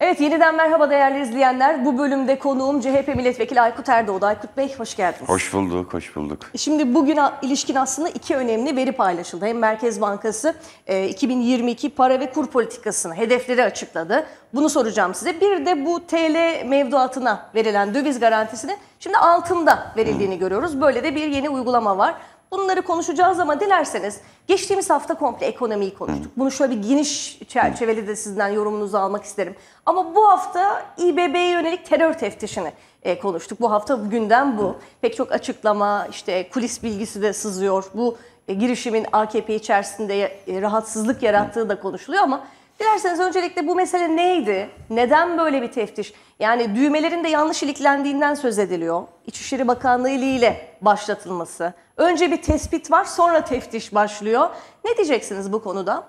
Evet yeniden merhaba değerli izleyenler. Bu bölümde konuğum CHP Milletvekili Aykut Erdoğdu. Aykut Bey hoş geldiniz. Hoş bulduk, hoş bulduk. Şimdi bugün ilişkin aslında iki önemli veri paylaşıldı. Hem Merkez Bankası e, 2022 para ve kur politikasını, hedefleri açıkladı. Bunu soracağım size. Bir de bu TL mevduatına verilen döviz garantisinin şimdi altında verildiğini görüyoruz. Böyle de bir yeni uygulama var. Bunları konuşacağız ama dilerseniz geçtiğimiz hafta komple ekonomiyi konuştuk. Bunu şöyle bir geniş çerçeveli de sizden yorumunuzu almak isterim. Ama bu hafta İBB'ye yönelik terör teftişini e, konuştuk. Bu hafta gündem bu. Pek çok açıklama, işte kulis bilgisi de sızıyor. Bu e, girişimin AKP içerisinde e, rahatsızlık yarattığı da konuşuluyor ama dilerseniz öncelikle bu mesele neydi? Neden böyle bir teftiş? Yani düğmelerin de yanlış iliklendiğinden söz ediliyor. İçişleri Bakanlığı ile başlatılması. Önce bir tespit var, sonra teftiş başlıyor. Ne diyeceksiniz bu konuda?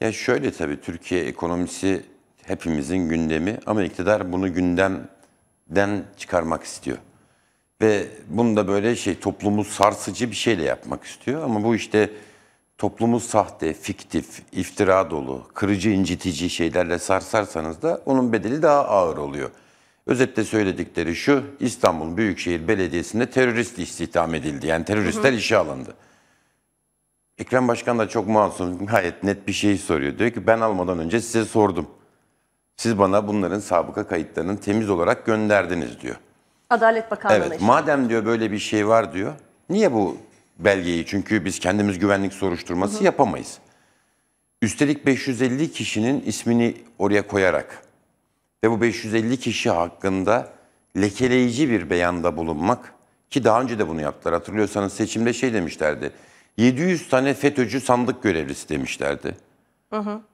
Ya şöyle tabii Türkiye ekonomisi hepimizin gündemi ama iktidar bunu gündemden çıkarmak istiyor. Ve bunu da böyle şey toplumu sarsıcı bir şeyle yapmak istiyor ama bu işte toplumu sahte, fiktif, iftira dolu, kırıcı, incitici şeylerle sarsarsanız da onun bedeli daha ağır oluyor. Özetle söyledikleri şu, İstanbul Büyükşehir Belediyesi'nde terörist istihdam edildi. Yani teröristler işe alındı. Ekrem Başkan da çok masum, gayet net bir şey soruyor. Diyor ki ben almadan önce size sordum. Siz bana bunların sabıka kayıtlarını temiz olarak gönderdiniz diyor. Adalet Bakanlığı'na Evet, işte. madem diyor böyle bir şey var diyor. Niye bu belgeyi? Çünkü biz kendimiz güvenlik soruşturması yapamayız. Üstelik 550 kişinin ismini oraya koyarak ve bu 550 kişi hakkında lekeleyici bir beyanda bulunmak ki daha önce de bunu yaptılar. Hatırlıyorsanız seçimde şey demişlerdi. 700 tane FETÖ'cü sandık görevlisi demişlerdi.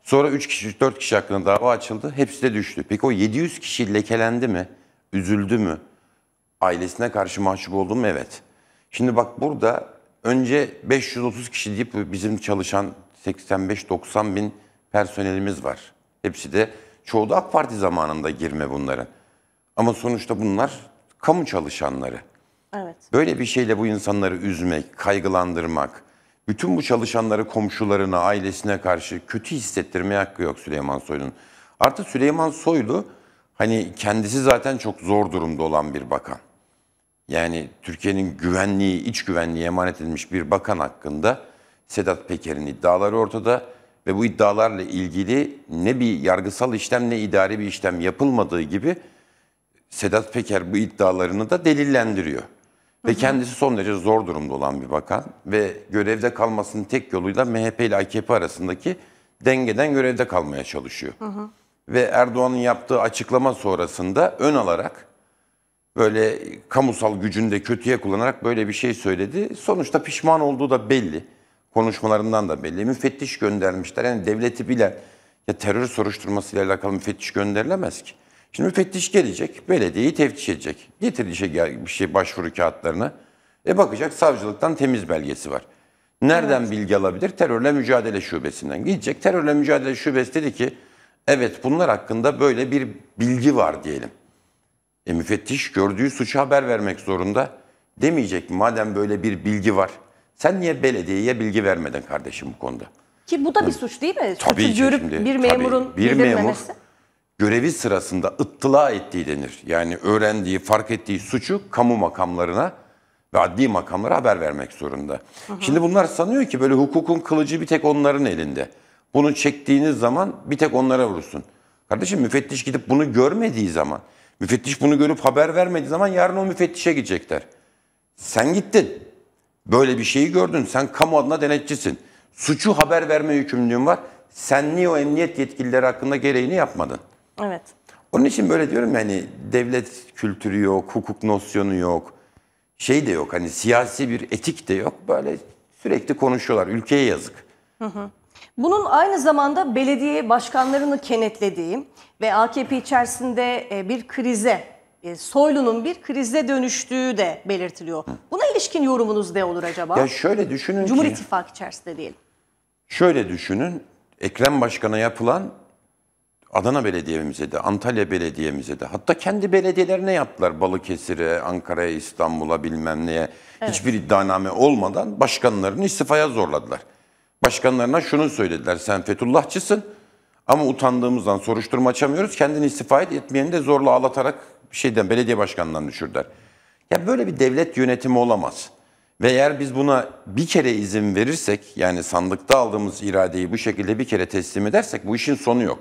Sonra 3 kişi, 4 kişi hakkında dava açıldı. Hepsi de düştü. Peki o 700 kişi lekelendi mi? Üzüldü mü? Ailesine karşı mahcup oldu mu? Evet. Şimdi bak burada önce 530 kişi deyip bizim çalışan 85-90 bin personelimiz var. Hepsi de çoğu da AK Parti zamanında girme bunların. Ama sonuçta bunlar kamu çalışanları. Evet. Böyle bir şeyle bu insanları üzmek, kaygılandırmak, bütün bu çalışanları komşularına, ailesine karşı kötü hissettirmeye hakkı yok Süleyman Soylu'nun. Artı Süleyman Soylu hani kendisi zaten çok zor durumda olan bir bakan. Yani Türkiye'nin güvenliği, iç güvenliği emanet edilmiş bir bakan hakkında Sedat Peker'in iddiaları ortada ve bu iddialarla ilgili ne bir yargısal işlem ne idari bir işlem yapılmadığı gibi Sedat Peker bu iddialarını da delillendiriyor. Ve kendisi son derece zor durumda olan bir bakan ve görevde kalmasının tek yoluyla MHP ile AKP arasındaki dengeden görevde kalmaya çalışıyor. Ve Erdoğan'ın yaptığı açıklama sonrasında ön alarak böyle kamusal gücünü de kötüye kullanarak böyle bir şey söyledi. Sonuçta pişman olduğu da belli. Konuşmalarından da belli. Müfettiş göndermişler. Yani devleti bilen ya terör soruşturmasıyla alakalı müfettiş gönderilemez ki. Şimdi müfettiş gelecek, belediyeyi teftiş edecek. Ya- bir şey başvuru kağıtlarını. E bakacak savcılıktan temiz belgesi var. Nereden bilgi alabilir? Terörle mücadele şubesinden. Gidecek terörle mücadele şubesi dedi ki evet bunlar hakkında böyle bir bilgi var diyelim. E müfettiş gördüğü suçu haber vermek zorunda. Demeyecek mi madem böyle bir bilgi var. Sen niye belediyeye bilgi vermedin kardeşim bu konuda? Ki bu da bir suç değil mi? Tabii Suçu ki görüp şimdi, bir tabii. memurun Bir memur görevi sırasında ıttıla ettiği denir. Yani öğrendiği, fark ettiği suçu kamu makamlarına ve adli makamlara haber vermek zorunda. Şimdi bunlar sanıyor ki böyle hukukun kılıcı bir tek onların elinde. Bunu çektiğiniz zaman bir tek onlara vurursun. Kardeşim müfettiş gidip bunu görmediği zaman, müfettiş bunu görüp haber vermediği zaman yarın o müfettişe gidecekler. Sen gittin. Böyle bir şeyi gördün. Sen kamu adına denetçisin. Suçu haber verme yükümlülüğün var. Sen niye o emniyet yetkilileri hakkında gereğini yapmadın? Evet. Onun için böyle diyorum yani devlet kültürü yok, hukuk nosyonu yok. Şey de yok hani siyasi bir etik de yok. Böyle sürekli konuşuyorlar. Ülkeye yazık. Bunun aynı zamanda belediye başkanlarını kenetlediği ve AKP içerisinde e, bir krize, e, Soylu'nun bir krize dönüştüğü de belirtiliyor. Buna ilişkin yorumunuz ne olur acaba? Ya şöyle düşünün Cumhur ki, İttifakı içerisinde diyelim. şöyle düşünün. Ekrem Başkan'a yapılan Adana Belediye'mize de, Antalya Belediye'mize de, hatta kendi belediyelerine yaptılar. Balıkesir'e, Ankara'ya, İstanbul'a bilmem neye. Hiçbir iddianame olmadan başkanlarını istifaya zorladılar. Başkanlarına şunu söylediler, sen Fethullahçısın Ama utandığımızdan soruşturma açamıyoruz. Kendini istifa et, etmeyeni de zorla ağlatarak şeyden belediye başkanından düşürdüler. Ya böyle bir devlet yönetimi olamaz. Ve eğer biz buna bir kere izin verirsek yani sandıkta aldığımız iradeyi bu şekilde bir kere teslim edersek bu işin sonu yok.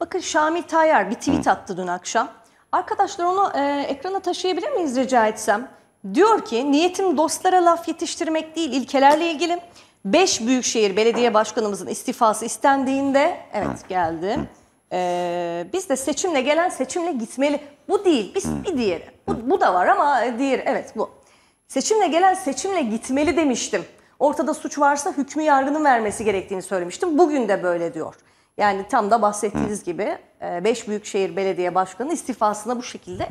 Bakın Şamil Tayyar bir tweet attı dün akşam. Arkadaşlar onu e, ekrana taşıyabilir miyiz rica etsem? Diyor ki niyetim dostlara laf yetiştirmek değil ilkelerle ilgili. Beş büyükşehir belediye başkanımızın istifası istendiğinde evet geldi. E, biz de seçimle gelen seçimle gitmeli. Bu değil biz bir diğeri. Bu, bu da var ama diğeri evet bu. Seçimle gelen seçimle gitmeli demiştim. Ortada suç varsa hükmü yargının vermesi gerektiğini söylemiştim. Bugün de böyle diyor. Yani tam da bahsettiğiniz gibi 5 büyükşehir belediye başkanı istifasına bu şekilde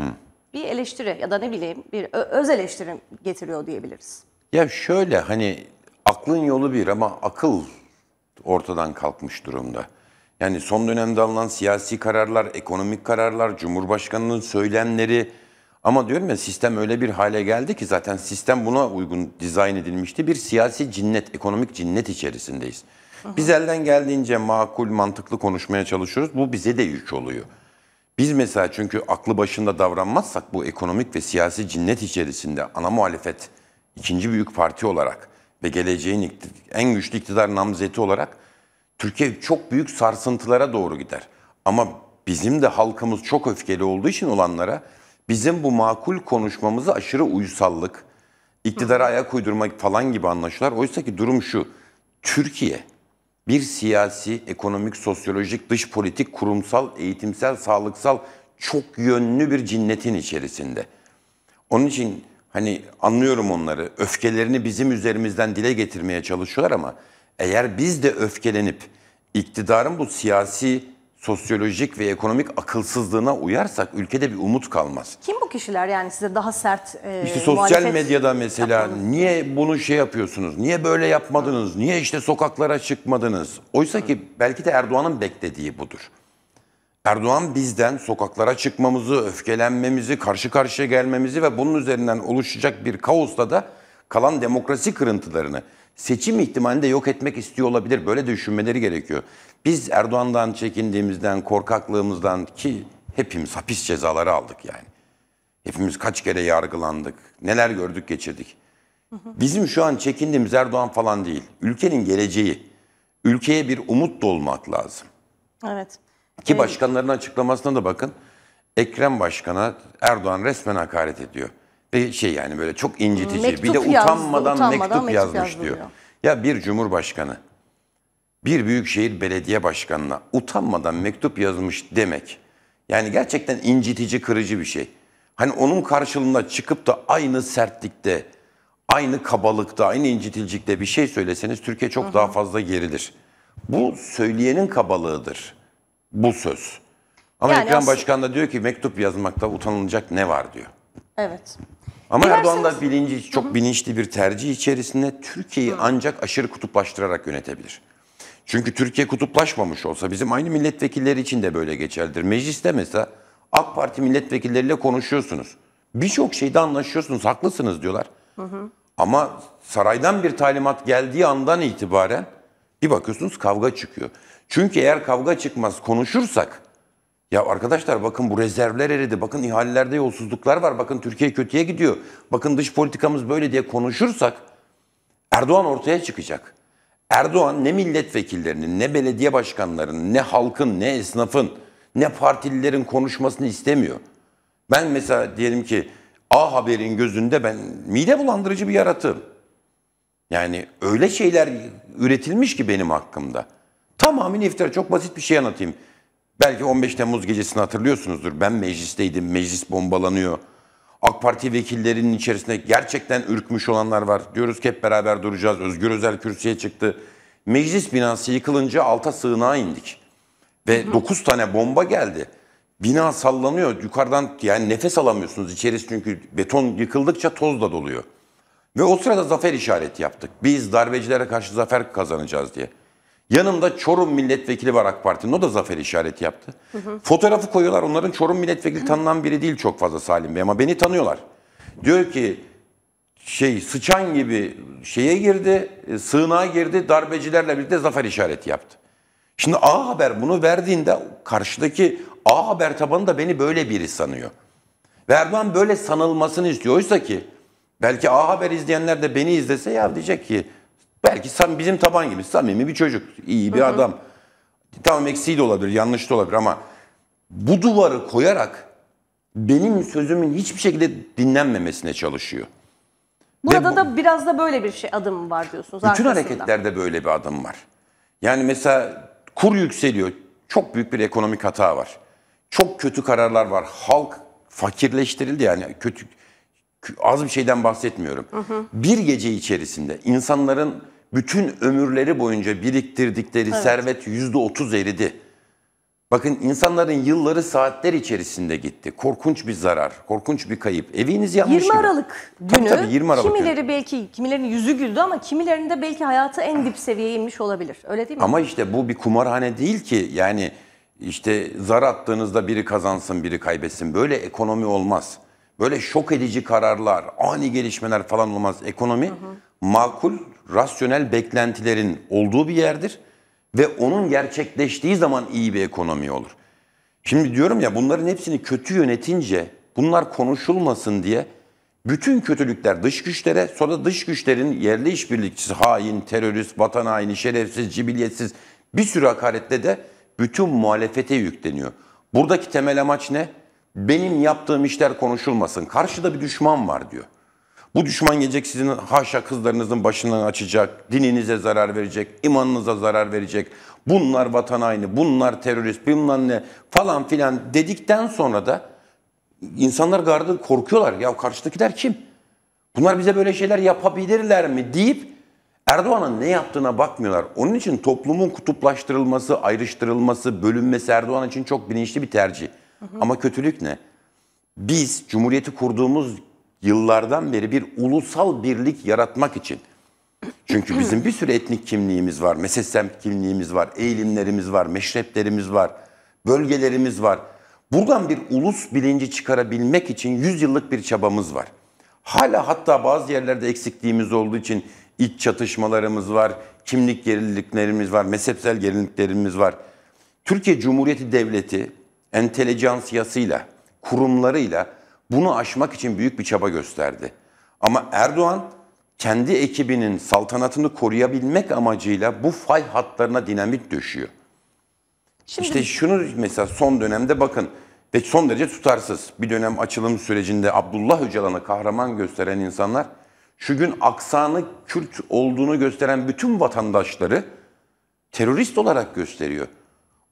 bir eleştiri ya da ne bileyim bir öz eleştiri getiriyor diyebiliriz. Ya şöyle hani aklın yolu bir ama akıl ortadan kalkmış durumda. Yani son dönemde alınan siyasi kararlar, ekonomik kararlar, Cumhurbaşkanı'nın söylemleri ama diyorum ya sistem öyle bir hale geldi ki zaten sistem buna uygun dizayn edilmişti. Bir siyasi cinnet, ekonomik cinnet içerisindeyiz. Biz elden geldiğince makul, mantıklı konuşmaya çalışıyoruz. Bu bize de yük oluyor. Biz mesela çünkü aklı başında davranmazsak bu ekonomik ve siyasi cinnet içerisinde ana muhalefet ikinci büyük parti olarak ve geleceğin en güçlü iktidar namzeti olarak Türkiye çok büyük sarsıntılara doğru gider. Ama bizim de halkımız çok öfkeli olduğu için olanlara bizim bu makul konuşmamızı aşırı uysallık, iktidara ayak uydurmak falan gibi anlaşılır. Oysa ki durum şu. Türkiye bir siyasi, ekonomik, sosyolojik, dış politik, kurumsal, eğitimsel, sağlıksal çok yönlü bir cinnetin içerisinde. Onun için hani anlıyorum onları. Öfkelerini bizim üzerimizden dile getirmeye çalışıyorlar ama eğer biz de öfkelenip iktidarın bu siyasi, sosyolojik ve ekonomik akılsızlığına uyarsak ülkede bir umut kalmaz. Kim bu kişiler yani size daha sert e, İşte sosyal medyada mesela yapmanız? niye bunu şey yapıyorsunuz? Niye böyle yapmadınız? Niye işte sokaklara çıkmadınız? Oysa ki belki de Erdoğan'ın beklediği budur. Erdoğan bizden sokaklara çıkmamızı, öfkelenmemizi, karşı karşıya gelmemizi ve bunun üzerinden oluşacak bir kaosla da kalan demokrasi kırıntılarını seçim ihtimalinde yok etmek istiyor olabilir. Böyle düşünmeleri gerekiyor. Biz Erdoğan'dan çekindiğimizden, korkaklığımızdan ki hepimiz hapis cezaları aldık yani. Hepimiz kaç kere yargılandık, neler gördük geçirdik. Bizim şu an çekindiğimiz Erdoğan falan değil. Ülkenin geleceği. Ülkeye bir umut dolmak lazım. Evet. Ki başkanların açıklamasına da bakın. Ekrem Başkan'a Erdoğan resmen hakaret ediyor. Ve şey yani böyle çok incitici. Mektup bir de yazdı, utanmadan, utanmadan mektup, mektup yazmış yazdı diyor. Ya bir cumhurbaşkanı, bir büyükşehir belediye başkanına utanmadan mektup yazmış demek. Yani gerçekten incitici, kırıcı bir şey. Hani onun karşılığında çıkıp da aynı sertlikte, aynı kabalıkta, aynı inciticilikte bir şey söyleseniz Türkiye çok daha fazla gerilir. Bu söyleyenin kabalığıdır. Bu söz. Ama Yani Ekrem aslında- Başkan da diyor ki mektup yazmakta utanılacak ne var diyor. Evet. Ama Erdoğan da bilinci, çok bilinçli bir tercih içerisinde Türkiye'yi ancak aşırı kutuplaştırarak yönetebilir. Çünkü Türkiye kutuplaşmamış olsa bizim aynı milletvekilleri için de böyle geçerlidir. Mecliste mesela AK Parti milletvekilleriyle konuşuyorsunuz. Birçok şeyde anlaşıyorsunuz, haklısınız diyorlar. Ama saraydan bir talimat geldiği andan itibaren bir bakıyorsunuz kavga çıkıyor. Çünkü eğer kavga çıkmaz konuşursak ya arkadaşlar bakın bu rezervler eridi. Bakın ihalelerde yolsuzluklar var. Bakın Türkiye kötüye gidiyor. Bakın dış politikamız böyle diye konuşursak Erdoğan ortaya çıkacak. Erdoğan ne milletvekillerinin, ne belediye başkanlarının, ne halkın, ne esnafın, ne partililerin konuşmasını istemiyor. Ben mesela diyelim ki A Haber'in gözünde ben mide bulandırıcı bir yaratığım. Yani öyle şeyler üretilmiş ki benim hakkımda. Tamamen iftira. Çok basit bir şey anlatayım. Belki 15 Temmuz gecesini hatırlıyorsunuzdur. Ben meclisteydim. Meclis bombalanıyor. AK Parti vekillerinin içerisinde gerçekten ürkmüş olanlar var. Diyoruz ki hep beraber duracağız. Özgür Özel kürsüye çıktı. Meclis binası yıkılınca alta sığınağa indik. Ve 9 tane bomba geldi. Bina sallanıyor. Yukarıdan yani nefes alamıyorsunuz. İçerisi çünkü beton yıkıldıkça tozla doluyor. Ve o sırada zafer işareti yaptık. Biz darbecilere karşı zafer kazanacağız diye. Yanımda Çorum milletvekili var AK Parti'nin. O da zafer işareti yaptı. Fotoğrafı koyuyorlar. Onların Çorum milletvekili tanınan biri değil çok fazla Salim Bey ama beni tanıyorlar. Diyor ki şey sıçan gibi şeye girdi, e, sığınağa girdi, darbecilerle birlikte zafer işareti yaptı. Şimdi A Haber bunu verdiğinde karşıdaki A Haber tabanı da beni böyle biri sanıyor. Ve Erdoğan böyle sanılmasını istiyor. Oysa ki belki A Haber izleyenler de beni izlese ya diyecek ki belki sam- bizim taban gibi samimi bir çocuk, iyi bir adam. Tamam eksiği de olabilir, yanlış da olabilir ama bu duvarı koyarak benim sözümün hiçbir şekilde dinlenmemesine çalışıyor. Burada bu- da biraz da böyle bir şey adım var diyorsunuz Bütün arkasında. hareketlerde böyle bir adım var. Yani mesela kur yükseliyor. Çok büyük bir ekonomik hata var. Çok kötü kararlar var. Halk fakirleştirildi yani kötü az bir şeyden bahsetmiyorum. Bir gece içerisinde insanların bütün ömürleri boyunca biriktirdikleri servet yüzde otuz eridi. Bakın insanların yılları saatler içerisinde gitti. Korkunç bir zarar, korkunç bir kayıp. Eviniz yanmış 20 gibi. Aralık Tabii günü tabii, 20 Aralık kimileri belki kimilerinin yüzü güldü ama kimilerinin belki hayatı en dip seviyeye inmiş olabilir. Öyle değil mi? Ama işte bu bir kumarhane değil ki. Yani işte zar attığınızda biri kazansın, biri kaybetsin. Böyle ekonomi olmaz. Böyle şok edici kararlar, ani gelişmeler falan olmaz. Ekonomi makul, rasyonel beklentilerin olduğu bir yerdir. Ve onun gerçekleştiği zaman iyi bir ekonomi olur. Şimdi diyorum ya bunların hepsini kötü yönetince bunlar konuşulmasın diye bütün kötülükler dış güçlere sonra dış güçlerin yerli işbirlikçisi hain, terörist, vatan haini, şerefsiz, cibiliyetsiz bir sürü hakaretle de bütün muhalefete yükleniyor. Buradaki temel amaç ne? Benim yaptığım işler konuşulmasın. Karşıda bir düşman var diyor. Bu düşman gelecek sizin haşa kızlarınızın başını açacak, dininize zarar verecek, imanınıza zarar verecek. Bunlar vatan haini, bunlar terörist, bunlar ne falan filan dedikten sonra da insanlar gardı korkuyorlar. Ya karşıdakiler kim? Bunlar bize böyle şeyler yapabilirler mi deyip Erdoğan'ın ne yaptığına bakmıyorlar. Onun için toplumun kutuplaştırılması, ayrıştırılması, bölünmesi Erdoğan için çok bilinçli bir tercih. Ama kötülük ne? Biz Cumhuriyeti kurduğumuz yıllardan beri bir ulusal birlik yaratmak için. Çünkü bizim bir sürü etnik kimliğimiz var, mezhep kimliğimiz var, eğilimlerimiz var, meşreplerimiz var, bölgelerimiz var. Buradan bir ulus bilinci çıkarabilmek için 100 yıllık bir çabamız var. Hala hatta bazı yerlerde eksikliğimiz olduğu için iç çatışmalarımız var, kimlik geriliklerimiz var, mezhepsel geriliklerimiz var. Türkiye Cumhuriyeti Devleti entelejansiyasıyla, kurumlarıyla bunu aşmak için büyük bir çaba gösterdi. Ama Erdoğan kendi ekibinin saltanatını koruyabilmek amacıyla bu fay hatlarına dinamit döşüyor. Şimdi İşte şunu mesela son dönemde bakın ve son derece tutarsız. Bir dönem açılım sürecinde Abdullah Öcalan'ı kahraman gösteren insanlar şu gün aksanı Kürt olduğunu gösteren bütün vatandaşları terörist olarak gösteriyor.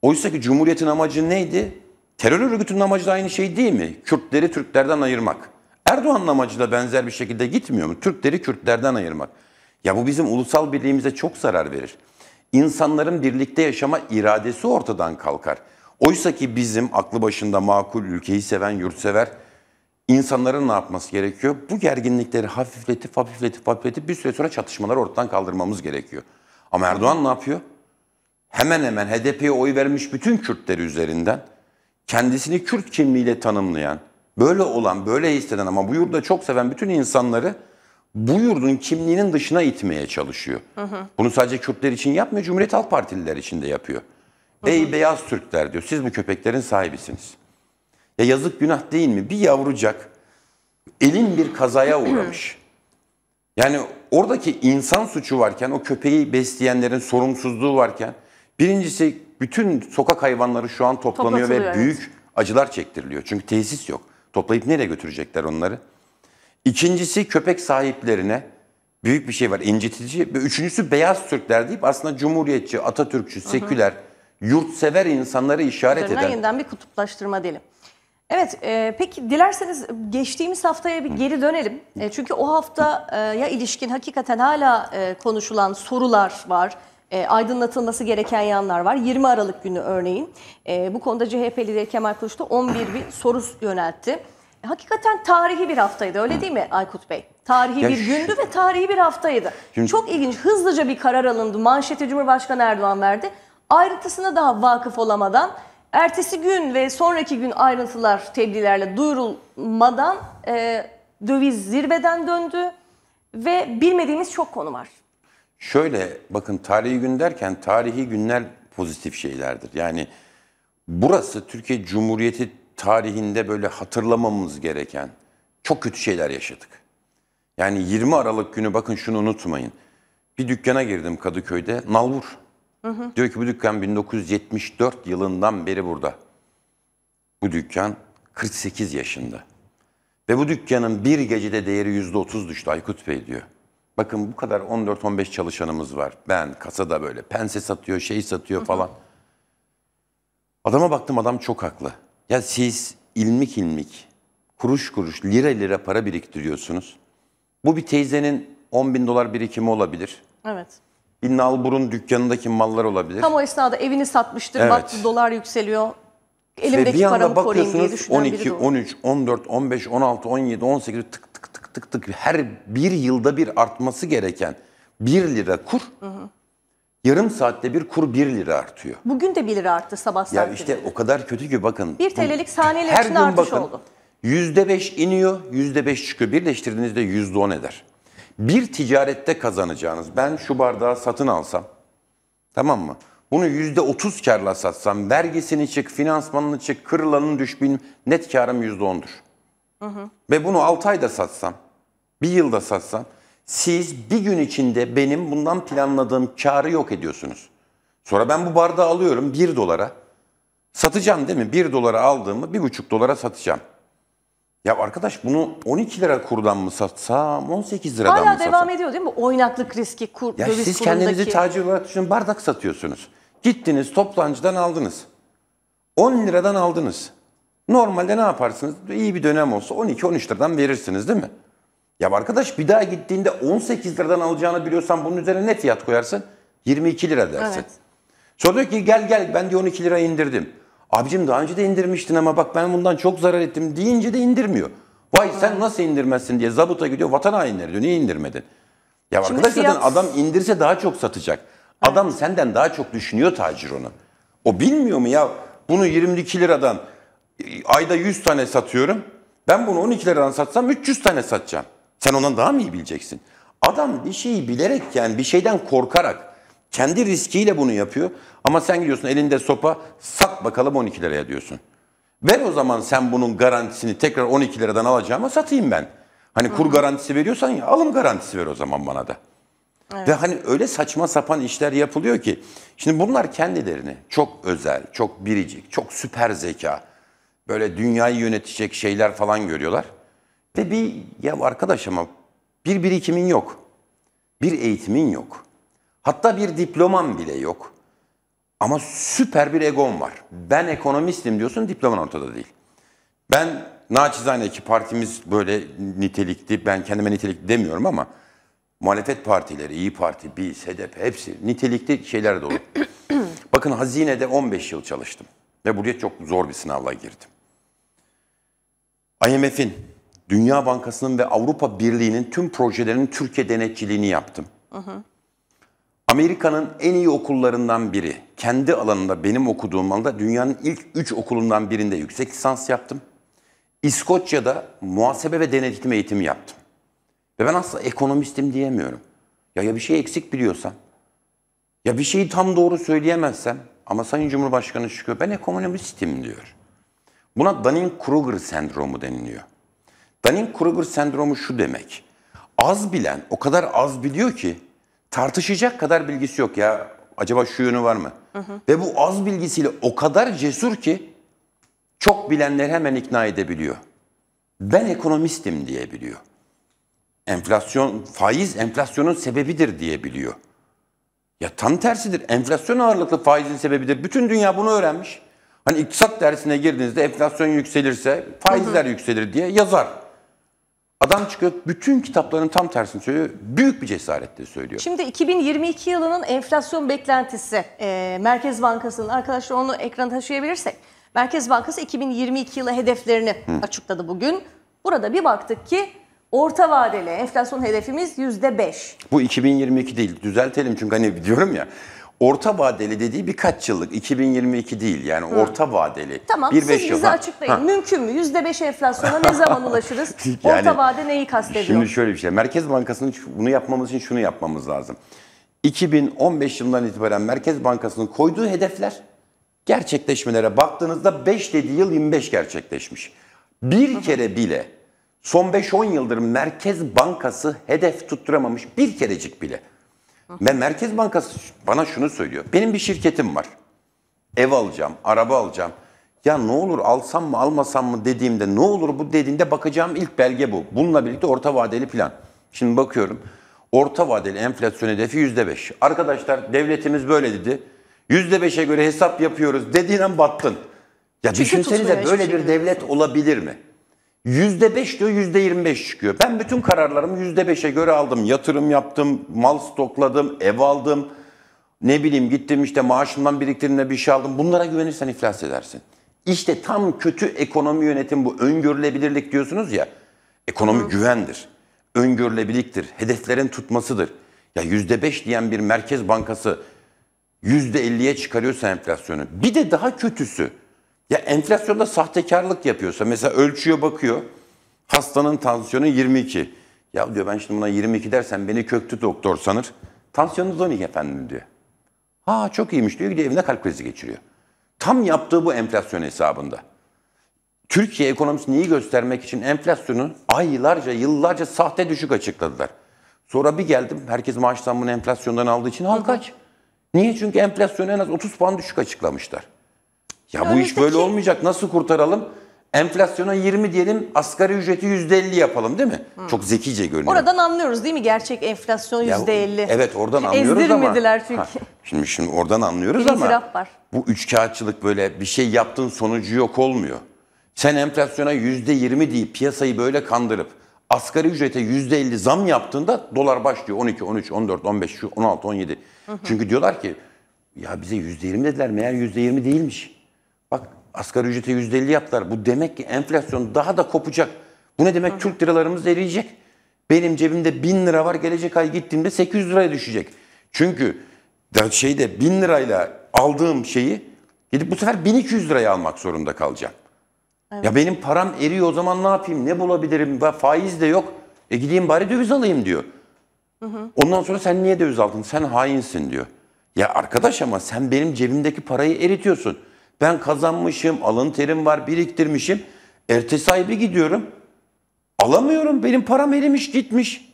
Oysa ki Cumhuriyet'in amacı neydi? Terör örgütünün amacı da aynı şey değil mi? Kürtleri Türklerden ayırmak. Erdoğan'ın amacı da benzer bir şekilde gitmiyor mu? Türkleri Kürtlerden ayırmak. Ya bu bizim ulusal birliğimize çok zarar verir. İnsanların birlikte yaşama iradesi ortadan kalkar. Oysa ki bizim aklı başında makul, ülkeyi seven, yurtsever insanların ne yapması gerekiyor? Bu gerginlikleri hafifletip hafifletip hafifletip bir süre sonra çatışmaları ortadan kaldırmamız gerekiyor. Ama Erdoğan ne yapıyor? Hemen hemen HDP'ye oy vermiş bütün Kürtleri üzerinden kendisini Kürt kimliğiyle tanımlayan, böyle olan, böyle hisseden ama bu yurda çok seven bütün insanları bu yurdun kimliğinin dışına itmeye çalışıyor. Bunu sadece Kürtler için yapmıyor, Cumhuriyet Halk Partililer için de yapıyor. Ey beyaz Türkler diyor, siz bu köpeklerin sahibisiniz. Ya yazık günah değil mi? Bir yavrucak elin bir kazaya uğramış. Yani oradaki insan suçu varken, o köpeği besleyenlerin sorumsuzluğu varken, birincisi bütün sokak hayvanları şu an toplanıyor ve evet. büyük acılar çektiriliyor. Çünkü tesis yok. Toplayıp nereye götürecekler onları? İkincisi köpek sahiplerine büyük bir şey var, incitici. Ve üçüncüsü beyaz Türkler deyip aslında cumhuriyetçi, Atatürkçü, seküler, yurtsever insanları işaret üzerinden eden. yeniden bir kutuplaştırma diyelim. Evet, e, peki dilerseniz geçtiğimiz haftaya bir geri dönelim. E, çünkü o hafta e, ya ilişkin hakikaten hala e, konuşulan sorular var. E, aydınlatılması gereken yanlar var. 20 Aralık günü örneğin. E, bu konuda CHP lideri Kemal Kılıçdaroğlu 11 bir soru yöneltti. E, hakikaten tarihi bir haftaydı öyle değil mi Aykut Bey? Tarihi Ya bir gündü ve tarihi bir haftaydı. Şimdi- Çok ilginç. Hızlıca bir karar alındı. Manşeti Cumhurbaşkanı Erdoğan verdi. Ayrıntısına daha vakıf olamadan ertesi gün ve sonraki gün ayrıntılar tebliğlerle duyurulmadan e, döviz zirveden döndü ve bilmediğimiz çok konu var. Şöyle bakın tarihi gün derken tarihi günler pozitif şeylerdir. Yani burası Türkiye Cumhuriyeti tarihinde böyle hatırlamamız gereken çok kötü şeyler yaşadık. Yani 20 Aralık günü bakın şunu unutmayın. Bir dükkana girdim Kadıköy'de. Nalbur. Diyor ki bu dükkan 1974 yılından beri burada. Bu dükkan 48 yaşında. Ve bu dükkanın bir gecede değeri %30 düştü Aykut Bey diyor. Bakın bu kadar 14-15 çalışanımız var. Ben kasada böyle pense satıyor, şey satıyor falan. Adama baktım adam çok haklı. Ya siz ilmik ilmik, kuruş kuruş, lira lira para biriktiriyorsunuz. Bu bir teyzenin 10 bin dolar birikimi olabilir. Evet. Bir nalburun dükkanındaki mallar olabilir. Tam o esnada evini satmıştır, Evet. baktı dolar yükseliyor. Ve Elimdeki bir anda paramı koruyayım diye bakıyorsunuz düşünen biri 12, de olur. 13, 14, 15, 16, 17, 18 tık tık tık her bir yılda bir artması gereken 1 lira kur yarım saatte bir kur 1 lira artıyor. Bugün de 1 lira arttı sabah Ya saatlerinde. işte o kadar kötü ki bakın. 1 bu- TL'lik saniyeler gün artış bakın, oldu. %5 iniyor, %5 çıkıyor. Birleştirdiğinizde %10 eder. Bir ticarette kazanacağınız, ben şu bardağı satın alsam, tamam mı? Bunu %30 karla satsam, vergisini çık, finansmanını çık, kırılanın düş, bilmem- net karım %10'dur. Ve bunu 6 ayda satsam, bir yılda satsam, siz bir gün içinde benim bundan planladığım karı yok ediyorsunuz. Sonra ben bu bardağı alıyorum 1 dolara. Satacağım değil mi? 1 dolara aldığımı 1,5 dolara satacağım. Ya arkadaş bunu 12 lira kurdan mı satsam, 18 liradan Hala mı satsam? devam ediyor değil mi? Oynaklık riski, kur, Ya döviz siz kurundaki. kendinizi tacir olarak düşünün bardak satıyorsunuz. Gittiniz toptancıdan aldınız. 10 liradan aldınız. Normalde ne yaparsınız? İyi bir dönem olsa 12-13 liradan verirsiniz değil mi? Ya arkadaş bir daha gittiğinde 18 liradan alacağını biliyorsan bunun üzerine ne fiyat koyarsın? 22 lira dersin. Evet. Sonra diyor ki gel gel ben diyor 12 lira indirdim. Abicim daha önce de indirmiştin ama bak ben bundan çok zarar ettim deyince de indirmiyor. Vay sen nasıl indirmezsin diye zabuta gidiyor vatan hainleri diyor niye indirmedin? Ya Şimdi arkadaş zaten fiyat- adam indirse daha çok satacak. Adam senden daha çok düşünüyor tacir onu. O bilmiyor mu ya bunu 22 liradan ayda 100 tane satıyorum. Ben bunu 12 liradan satsam 300 tane satacağım. Sen ondan daha mı iyi bileceksin? Adam bir şeyi bilerek yani bir şeyden korkarak kendi riskiyle bunu yapıyor. Ama sen gidiyorsun elinde sopa sat bakalım 12 liraya diyorsun. Ver o zaman sen bunun garantisini tekrar 12 liradan alacağıma satayım ben. Hani kur garantisi veriyorsan ya alım garantisi ver o zaman bana da. Ve hani öyle saçma sapan işler yapılıyor ki. Şimdi bunlar kendilerini çok özel, çok biricik, çok süper zeka, böyle dünyayı yönetecek şeyler falan görüyorlar. Ve bir ya arkadaş ama bir birikimin yok. Bir eğitimin yok. Hatta bir diploman bile yok. Ama süper bir egon var. Ben ekonomistim diyorsun diploman ortada değil. Ben naçizane ki partimiz böyle nitelikli, ben kendime nitelikli demiyorum ama muhalefet partileri, İyi Parti, biz, HDP hepsi nitelikli şeyler dolu. Bakın hazinede 15 yıl çalıştım ve buraya çok zor bir sınavla girdim. IMF'in, Dünya Bankası'nın ve Avrupa Birliği'nin tüm projelerinin Türkiye denetçiliğini yaptım. Amerika'nın en iyi okullarından biri. Kendi alanında benim okuduğum alanda dünyanın ilk 3 okulundan birinde yüksek lisans yaptım. İskoçya'da muhasebe ve denetim eğitimi yaptım. Ve ben aslında ekonomistim diyemiyorum. Ya ya bir şey eksik biliyorsam, ya bir şeyi tam doğru söyleyemezsem ama Sayın Cumhurbaşkanı çıkıyor ben ekonomistim diyor. Buna Dunning-Kruger sendromu deniliyor. Dunning-Kruger sendromu şu demek. Az bilen o kadar az biliyor ki tartışacak kadar bilgisi yok ya. Acaba şu yönü var mı? Ve bu az bilgisiyle o kadar cesur ki çok bilenleri hemen ikna edebiliyor. Ben ekonomistim diyebiliyor. Enflasyon, faiz enflasyonun sebebidir diyebiliyor. Ya tam tersidir. Enflasyon ağırlıklı faizin sebebidir. Bütün dünya bunu öğrenmiş. Hani iktisat dersine girdiğinizde enflasyon yükselirse faizler yükselir diye yazar. Adam çıkıyor bütün kitapların tam tersini söylüyor. Büyük bir cesaretle söylüyor. Şimdi 2022 yılının enflasyon beklentisi e, Merkez Bankası'nın arkadaşlar onu ekrana taşıyabilirsek. Merkez Bankası 2022 yılı hedeflerini açıkladı bugün. Burada bir baktık ki orta vadeli enflasyon hedefimiz %5. Bu 2022 değil. Düzeltelim çünkü hani diyorum ya. Orta vadeli dediği birkaç yıllık. 2022 değil yani orta vadeli. Tamam Bir siz beş yıl. bize Ha, açıklayın. ha. Mümkün mü? %5 enflasyona ne zaman ulaşırız? Yani orta vade neyi kastediyor? Şimdi şöyle bir şey. Merkez Bankası'nın bunu yapmamız için şunu yapmamız lazım. 2015 yılından itibaren Merkez Bankası'nın koyduğu hedefler gerçekleşmelere baktığınızda 5 dediği yıl 25 gerçekleşmiş. Bir kere bile son 5-10 yıldır Merkez Bankası hedef tutturamamış bir kerecik bile. Ve Merkez Bankası bana şunu söylüyor. Benim bir şirketim var. Ev alacağım, araba alacağım. Ya ne olur alsam mı almasam mı dediğimde ne olur bu dediğimde bakacağım ilk belge bu. Bununla birlikte orta vadeli plan. Şimdi bakıyorum orta vadeli enflasyon hedefi %5. Arkadaşlar devletimiz böyle dedi. %5'e göre hesap yapıyoruz dediğin an battın. Ya Çünkü düşünsenize böyle bir şey. devlet olabilir mi? %5 diyor %25 çıkıyor. Ben bütün kararlarımı %5'e göre aldım. Yatırım yaptım, mal stokladım, ev aldım. Ne bileyim gittim işte maaşımdan biriktirimle bir şey aldım. Bunlara güvenirsen iflas edersin. İşte tam kötü ekonomi yönetim bu. Öngörülebilirlik diyorsunuz ya. Ekonomi güvendir. Öngörülebiliktir. Hedeflerin tutmasıdır. Ya %5 diyen bir merkez bankası %50'ye çıkarıyorsa enflasyonu. Bir de daha kötüsü. Ya enflasyonda sahtekarlık yapıyorsa mesela ölçüyor bakıyor. Hastanın tansiyonu 22. Ya diyor ben şimdi buna 22 dersen beni köktü doktor sanır. Tansiyonunuz 12 efendim diyor. Ha çok iyiymiş diyor gidiyor evine kalp krizi geçiriyor. Tam yaptığı bu enflasyon hesabında. Türkiye ekonomisi neyi göstermek için enflasyonu aylarca, yıllarca sahte düşük açıkladılar. Sonra bir geldim, herkes maaş zammını enflasyondan aldığı için halk aç. Niye? Çünkü enflasyonu en az 30 puan düşük açıklamışlar. Ya bu iş böyle olmayacak. Nasıl kurtaralım? Enflasyona 20 diyelim, asgari ücreti %50 yapalım değil mi? Çok zekice görünüyor. Oradan anlıyoruz değil mi? Gerçek enflasyon Ya, %50. Evet oradan anlıyoruz ama. Çünkü. Ha, şimdi şimdi oradan anlıyoruz Bir ama. var. Bu üçkağıtçılık böyle bir şey yaptığın sonucu yok olmuyor. Sen enflasyona %20 deyip piyasayı böyle kandırıp asgari ücrete %50 zam yaptığında dolar başlıyor 12, 13, 14, 15, şu 16, 17. Çünkü diyorlar ki ya bize %20 dediler meğer %20 değilmiş. Bak asgari ücrete %50 yaptılar. Bu demek ki enflasyon daha da kopacak. Bu ne demek? Türk liralarımız eriyecek. Benim cebimde 1000 lira var gelecek ay gittiğimde 800 liraya düşecek. Çünkü şeyde 1000 lirayla aldığım şeyi gidip bu sefer 1200 liraya almak zorunda kalacağım. Ya benim param eriyor o zaman ne yapayım? Ne bulabilirim? Ba- Faiz de yok. E gideyim bari döviz alayım diyor. Ondan sonra sen niye döviz aldın? Sen hainsin diyor. Ya arkadaş ama sen benim cebimdeki parayı eritiyorsun. Ben kazanmışım, alın terim var, biriktirmişim. Ertesi ay bir gidiyorum. Alamıyorum. Benim param erimiş gitmiş.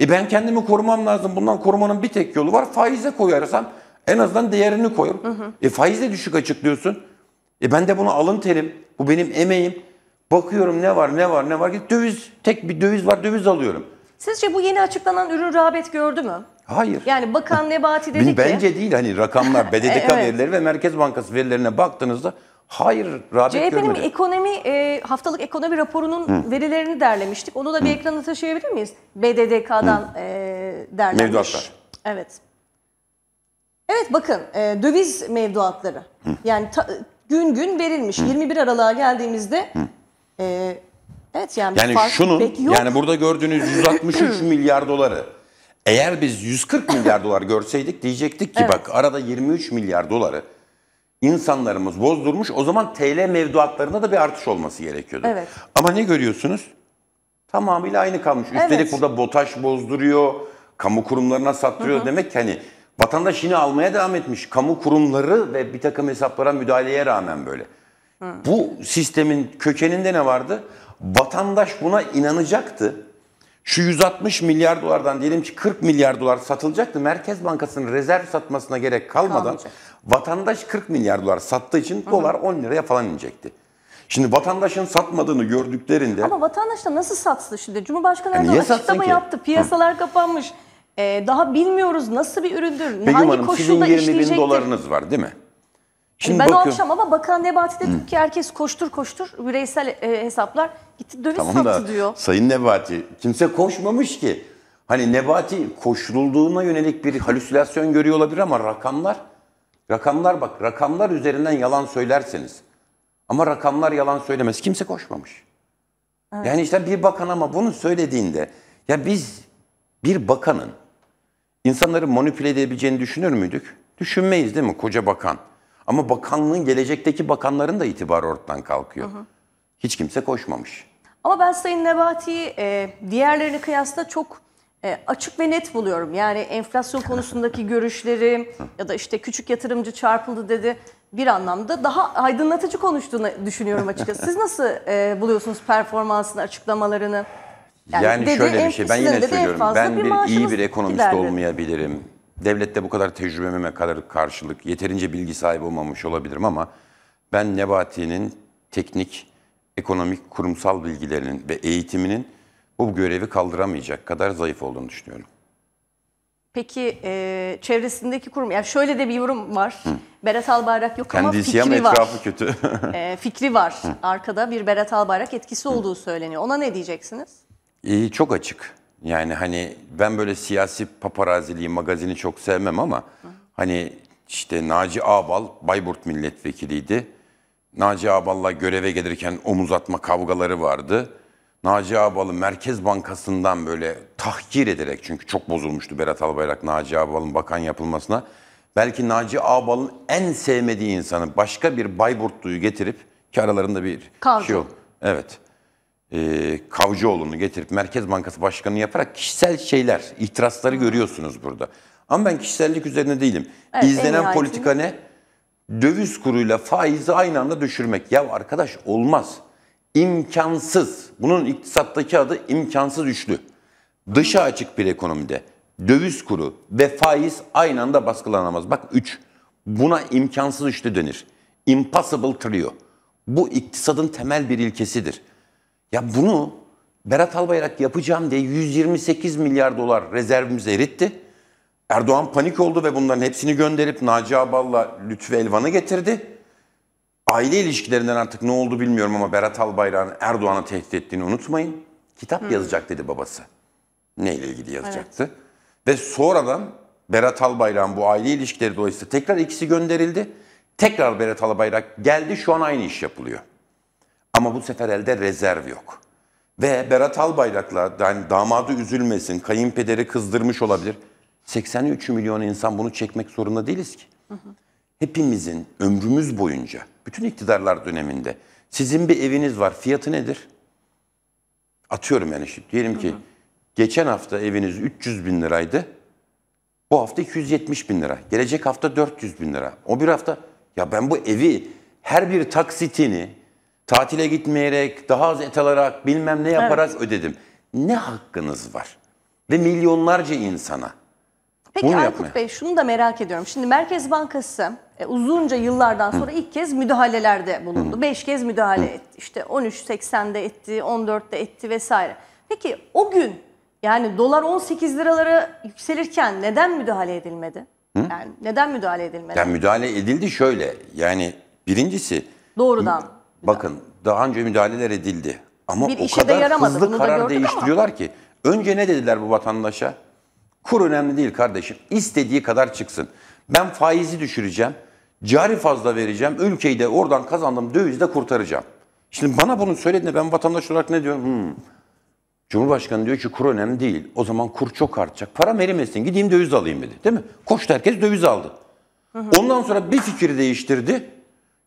E ben kendimi korumam lazım. Bundan korumanın bir tek yolu var. Faize koyarsam en azından değerini koyup. E faizle düşük açıklıyorsun. E ben de bunu alın terim. Bu benim emeğim. Bakıyorum ne var ne var ne var. Döviz tek bir döviz var döviz alıyorum. Sizce bu yeni açıklanan ürün rağbet gördü mü? Hayır. Yani Bakan Nebati dedi Bil- ki... Bence değil hani rakamlar BDDK Evet. verileri ve Merkez Bankası verilerine baktığınızda hayır rağbet CHP'nin görmedi. ekonomi e, haftalık ekonomi raporunun verilerini derlemiştik. Onu da bir ekrana taşıyabilir miyiz? BDDK'dan e, derlenmiş. Mevduatlar. Evet. Evet bakın e, döviz mevduatları. Yani ta- gün gün verilmiş. 21 Aralık'a geldiğimizde e, evet yani, Yani şunun yani burada gördüğünüz 163 milyar doları eğer biz 140 milyar dolar görseydik diyecektik ki Evet. bak arada 23 milyar doları insanlarımız bozdurmuş. O zaman TL mevduatlarında da bir artış olması gerekiyordu. Evet. Ama ne görüyorsunuz? Tamamıyla aynı kalmış. Üstelik Evet. burada BOTAŞ bozduruyor, kamu kurumlarına sattırıyor. Demek ki hani vatandaş yine almaya devam etmiş. Kamu kurumları ve bir takım hesaplara müdahaleye rağmen böyle. Bu sistemin kökeninde ne vardı? Vatandaş buna inanacaktı. Şu 160 milyar dolardan diyelim ki 40 milyar dolar satılacaktı. Merkez Bankası'nın rezerv satmasına gerek kalmadan Kalmayacak. vatandaş 40 milyar dolar sattığı için dolar 10 liraya falan inecekti. Şimdi vatandaşın satmadığını gördüklerinde Ama vatandaş da nasıl satsın şimdi? Cumhurbaşkanı Ya Erdoğan niye satsın açıklama yaptı. Piyasalar kapanmış. E, daha bilmiyoruz nasıl bir üründür. Begüm hangi Hanım sizin koşulda 20 bin dolarınız var değil mi? Şimdi ben o bakıyorum. akşam ama Bakan Nebati dedi ki herkes koştur koştur bireysel e, hesaplar gitti döviz Tamam da sattı diyor. Sayın Nebati kimse koşmamış ki. Hani Nebati koşulduğuna yönelik bir halüsinasyon görüyor olabilir ama rakamlar rakamlar bak rakamlar üzerinden yalan söylerseniz ama rakamlar yalan söylemez. Kimse koşmamış. Yani işte bir bakan ama bunu söylediğinde ya biz bir bakanın insanları manipüle edebileceğini düşünür müydük? Düşünmeyiz değil mi koca bakan? Ama bakanlığın gelecekteki bakanların da itibarı ortadan kalkıyor. Hiç kimse koşmamış. Ama ben Sayın Nebati'yi e, diğerlerine kıyasla çok e, açık ve net buluyorum. Yani enflasyon konusundaki görüşleri ya da işte küçük yatırımcı çarpıldı dedi. Bir anlamda daha aydınlatıcı konuştuğunu düşünüyorum açıkçası. Siz nasıl e, buluyorsunuz performansını, açıklamalarını? Yani, dedi, şöyle bir şey. Ben yine söylüyorum. Ben bir iyi bir ekonomist giderdi. olmayabilirim. Devlette bu kadar tecrübeme kadar karşılık yeterince bilgi sahibi olmamış olabilirim ama ben Nebati'nin teknik, ekonomik, kurumsal bilgilerinin ve eğitiminin bu görevi kaldıramayacak kadar zayıf olduğunu düşünüyorum. Peki e, çevresindeki kurum, yani şöyle de bir yorum var. Berat Albayrak yok ama Kendisi ama fikri var. etrafı kötü. E, fikri var. Arkada bir Berat Albayrak etkisi olduğu söyleniyor. Ona ne diyeceksiniz? İyi, çok açık. Yani hani ben böyle siyasi paparaziliği, magazini çok sevmem ama hani işte Naci Ağbal Bayburt milletvekiliydi. Naci Ağbal'la göreve gelirken omuz atma kavgaları vardı. Naci Ağbal'ı Merkez Bankası'ndan böyle tahkir ederek çünkü çok bozulmuştu Berat Albayrak Naci Ağbal'ın bakan yapılmasına. Belki Naci Ağbal'ın en sevmediği insanı başka bir Bayburtlu'yu getirip ki aralarında bir Kavga. şey oldu. Evet e, Kavcıoğlu'nu getirip Merkez Bankası Başkanı yaparak kişisel şeyler, ihtirasları görüyorsunuz burada. Ama ben kişisellik üzerine değilim. Evet, en İzlenen politika ne? Döviz kuruyla faizi aynı anda düşürmek. Ya arkadaş olmaz. İmkansız. Bunun iktisattaki adı imkansız üçlü. Dışa açık bir ekonomide döviz kuru ve faiz aynı anda baskılanamaz. Bak 3. Buna imkansız üçlü denir. Impossible trio. Bu iktisadın temel bir ilkesidir. Ya bunu Berat Albayrak yapacağım diye 128 milyar dolar rezervimizi eritti. Erdoğan panik oldu ve bunların hepsini gönderip Naci Ağbal'la Lütfü Elvan'ı getirdi. Aile ilişkilerinden artık ne oldu bilmiyorum ama Berat Albayrak'ın Erdoğan'ı tehdit ettiğini unutmayın. Kitap yazacak dedi babası. Neyle ilgili yazacaktı. Ve sonradan Berat Albayrak'ın bu aile ilişkileri dolayısıyla tekrar ikisi gönderildi. Tekrar Berat Albayrak geldi şu an aynı iş yapılıyor. Ama bu sefer elde rezerv yok. Ve Berat Albayrak'la yani damadı üzülmesin, kayınpederi kızdırmış olabilir. 83 milyon insan bunu çekmek zorunda değiliz ki. Hepimizin ömrümüz boyunca, bütün iktidarlar döneminde sizin bir eviniz var. Fiyatı nedir? Atıyorum yani şimdi. Diyelim ki geçen hafta eviniz 300 bin liraydı. Bu hafta 270 bin lira. Gelecek hafta 400 bin lira. O bir hafta ya ben bu evi her bir taksitini tatile gitmeyerek, daha az et alarak, bilmem ne yaparak ödedim. Ne hakkınız var? Ve milyonlarca insana. Peki Bunu Aykut yapmaya. Bey şunu da merak ediyorum. Şimdi Merkez Bankası e, uzunca yıllardan sonra ilk kez müdahalelerde bulundu. 5 kez müdahale etti. İşte 13.80'de etti, 14'te etti vesaire. Peki o gün yani dolar 18 liralara yükselirken neden müdahale edilmedi? Yani neden müdahale edilmedi? Yani müdahale edildi şöyle. Yani birincisi Doğrudan. Bakın daha önce müdahaleler edildi. Ama Bir o işe de kadar yaramadı, hızlı bunu da karar gördük ama. değiştiriyorlar ki. Önce ne dediler bu vatandaşa? Kur önemli değil kardeşim. İstediği kadar çıksın. Ben faizi düşüreceğim. Cari fazla vereceğim. Ülkeyi de oradan kazandım dövizle kurtaracağım. Şimdi bana bunu söylediğinde ben vatandaş olarak ne diyorum? Hmm. Cumhurbaşkanı diyor ki kur önemli değil. O zaman kur çok artacak. Param erimesin gideyim döviz alayım dedi. Değil mi? Koştu herkes döviz aldı. Ondan sonra bir fikri değiştirdi.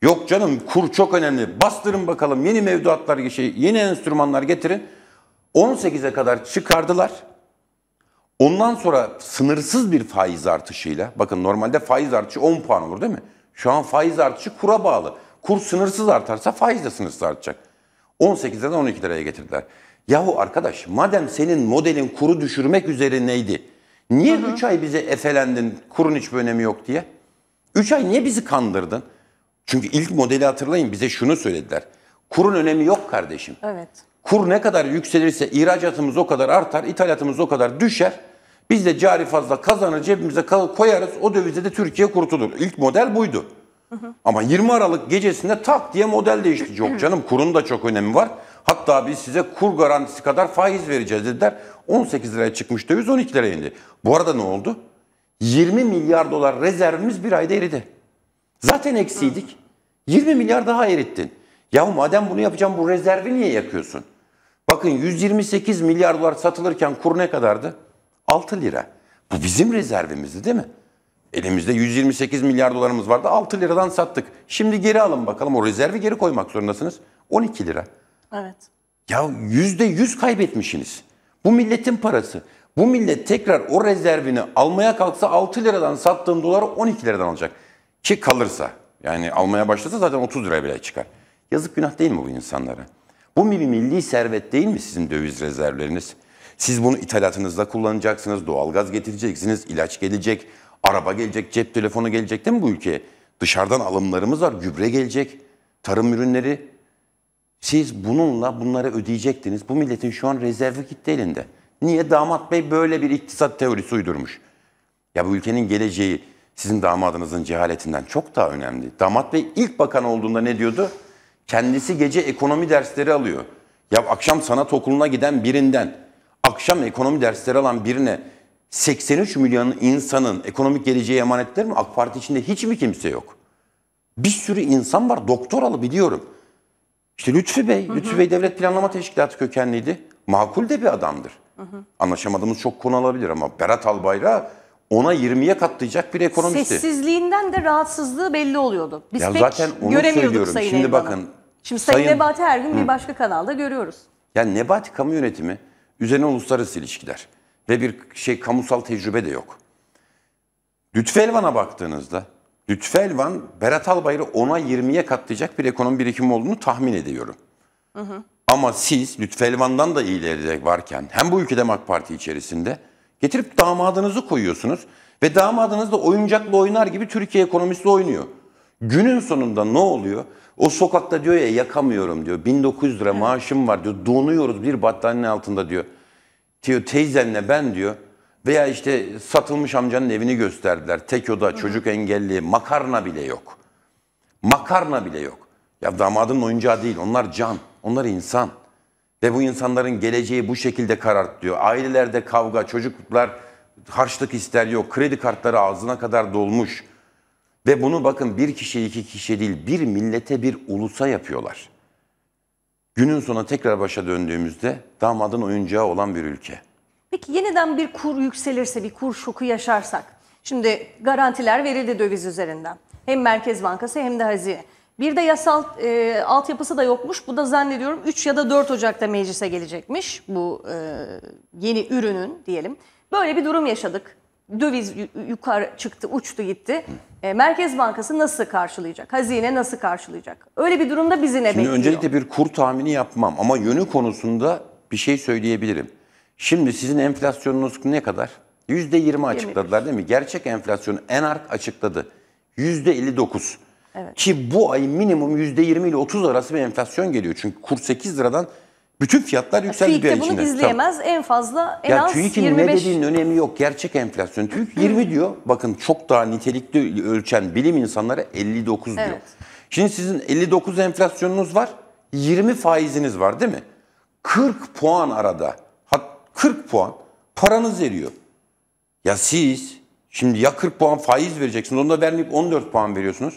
Yok canım kur çok önemli. Bastırın bakalım yeni mevduatlar, şey, yeni enstrümanlar getirin. 18'e kadar çıkardılar. Ondan sonra sınırsız bir faiz artışıyla, bakın normalde faiz artışı 10 puan olur değil mi? Şu an faiz artışı kura bağlı. Kur sınırsız artarsa faiz de sınırsız artacak. 18'den 12 liraya getirdiler. Yahu arkadaş madem senin modelin kuru düşürmek üzerineydi. Niye 3 ay bize efelendin kurun hiçbir önemi yok diye? 3 ay niye bizi kandırdın? Çünkü ilk modeli hatırlayın bize şunu söylediler. Kurun önemi yok kardeşim. Evet. Kur ne kadar yükselirse ihracatımız o kadar artar, ithalatımız o kadar düşer. Biz de cari fazla kazanır, cebimize koyarız. O dövizde de Türkiye kurtulur. İlk model buydu. Ama 20 Aralık gecesinde tak diye model değişti. Yok canım kurun da çok önemi var. Hatta biz size kur garantisi kadar faiz vereceğiz dediler. 18 liraya çıkmış döviz 12 liraya indi. Bu arada ne oldu? 20 milyar dolar rezervimiz bir ayda eridi. Zaten eksiydik. 20 milyar daha erittin. Ya madem bunu yapacağım bu rezervi niye yakıyorsun? Bakın 128 milyar dolar satılırken kur ne kadardı? 6 lira. Bu bizim rezervimizdi değil mi? Elimizde 128 milyar dolarımız vardı. 6 liradan sattık. Şimdi geri alın bakalım. O rezervi geri koymak zorundasınız. 12 lira. Evet. Ya yüzde yüz kaybetmişsiniz. Bu milletin parası. Bu millet tekrar o rezervini almaya kalksa 6 liradan sattığın doları 12 liradan alacak. Ki kalırsa. Yani almaya başlasa zaten 30 liraya bile çıkar. Yazık günah değil mi bu insanlara? Bu bir milli servet değil mi sizin döviz rezervleriniz? Siz bunu ithalatınızda kullanacaksınız, doğalgaz getireceksiniz, ilaç gelecek, araba gelecek, cep telefonu gelecek değil mi bu ülkeye? Dışarıdan alımlarımız var, gübre gelecek, tarım ürünleri. Siz bununla bunları ödeyecektiniz. Bu milletin şu an rezervi gitti elinde. Niye? Damat Bey böyle bir iktisat teorisi uydurmuş. Ya bu ülkenin geleceği sizin damadınızın cehaletinden çok daha önemli. Damat Bey ilk bakan olduğunda ne diyordu? Kendisi gece ekonomi dersleri alıyor. Ya akşam sanat okuluna giden birinden, akşam ekonomi dersleri alan birine 83 milyon insanın ekonomik geleceği emanet eder mi? AK Parti içinde hiç mi kimse yok? Bir sürü insan var, doktoralı biliyorum. İşte Lütfi Bey, Lütfi Bey Devlet Planlama Teşkilatı kökenliydi. Makul de bir adamdır. Anlaşamadığımız çok konu olabilir ama Berat Albayrak ona 20'ye katlayacak bir ekonomisti. Sessizliğinden de rahatsızlığı belli oluyordu. Biz Ya pek zaten onu göremiyorduk söylüyorum. Sayın Şimdi bakın, Şimdi Sayın, Sayın- Nebati her gün bir başka kanalda görüyoruz. Yani Nebati kamu yönetimi üzerine uluslararası ilişkiler ve bir şey kamusal tecrübe de yok. Lütfü Elvan'a baktığınızda Lütfü Elvan Berat Albayrak'ı ona 20'ye katlayacak bir ekonomi birikimi olduğunu tahmin ediyorum. Ama siz Lütfü Elvan'dan da iyileri varken hem bu ülkede AK Parti içerisinde getirip damadınızı koyuyorsunuz ve damadınız da oyuncakla oynar gibi Türkiye ekonomisiyle oynuyor. Günün sonunda ne oluyor? O sokakta diyor ya yakamıyorum diyor. 1900 lira maaşım var diyor. Donuyoruz bir battaniye altında diyor. Diyor teyzenle ben diyor. Veya işte satılmış amcanın evini gösterdiler. Tek oda, çocuk engelli, makarna bile yok. Makarna bile yok. Ya damadın oyuncağı değil. Onlar can. Onlar insan. Ve bu insanların geleceği bu şekilde karartıyor. Ailelerde kavga, çocuklar harçlık ister yok. Kredi kartları ağzına kadar dolmuş. Ve bunu bakın bir kişi iki kişi değil bir millete bir ulusa yapıyorlar. Günün sonuna tekrar başa döndüğümüzde damadın oyuncağı olan bir ülke. Peki yeniden bir kur yükselirse, bir kur şoku yaşarsak. Şimdi garantiler verildi döviz üzerinden. Hem Merkez Bankası hem de Hazine. Bir de yasal e, altyapısı da yokmuş. Bu da zannediyorum 3 ya da 4 Ocak'ta meclise gelecekmiş bu e, yeni ürünün diyelim. Böyle bir durum yaşadık. Döviz yu- yukarı çıktı, uçtu gitti. E, Merkez Bankası nasıl karşılayacak? Hazine nasıl karşılayacak? Öyle bir durumda bizi ne Şimdi bekliyor? öncelikle bir kur tahmini yapmam ama yönü konusunda bir şey söyleyebilirim. Şimdi sizin enflasyonunuz ne kadar? %20 açıkladılar değil mi? Gerçek enflasyonu ENARK açıkladı. %59. Ki bu ay minimum %20 ile 30 arası bir enflasyon geliyor. Çünkü kur 8 liradan bütün fiyatlar yükseldi bir ay de bunu içinde. izleyemez. En fazla en Ya az TÜİK'in 25. ne dediğinin önemi yok. Gerçek enflasyon. TÜİK 20 diyor. Bakın çok daha nitelikli ölçen bilim insanları 59 diyor. Evet. Şimdi sizin 59 enflasyonunuz var. 20 faiziniz var değil mi? 40 puan arada. Hat 40 puan paranız eriyor. Ya siz şimdi ya 40 puan faiz vereceksiniz onu da vermeyip 14 puan veriyorsunuz.